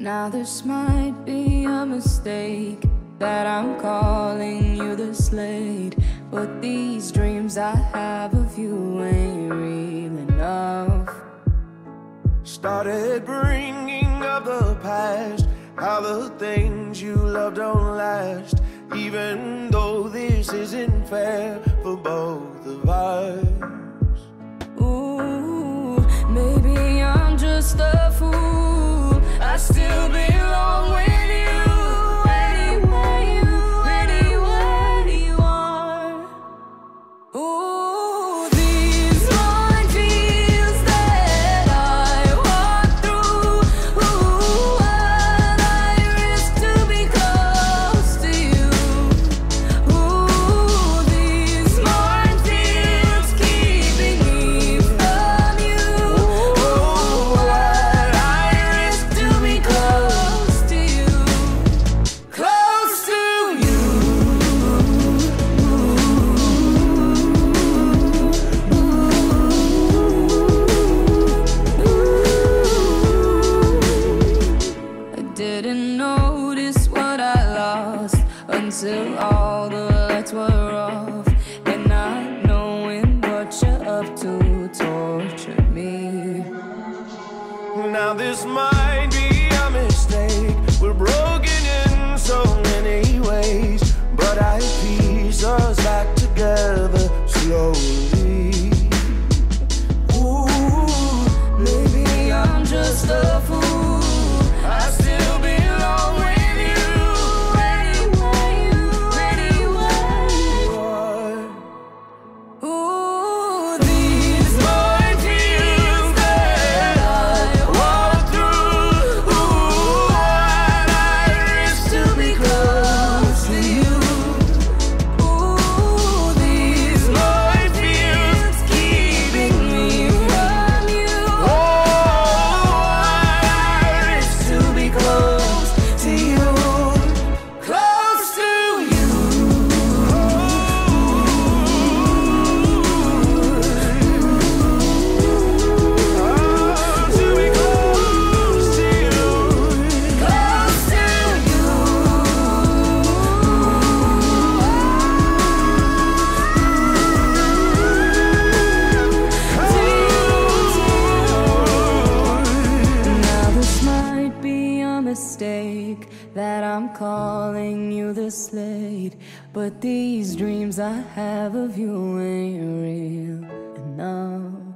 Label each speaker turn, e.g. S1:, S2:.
S1: Now this might be a mistake that I'm calling you this late, but these dreams I have of you ain't real enough.
S2: Started bringing up the past, how the things you love don't last, even though this isn't fair for both of us.
S1: Still belong notice what I lost until all the lights were off, and not knowing what you're up to tortured me.
S2: Now this might mistake
S1: that I'm calling you this late. But these dreams I have of you ain't real enough.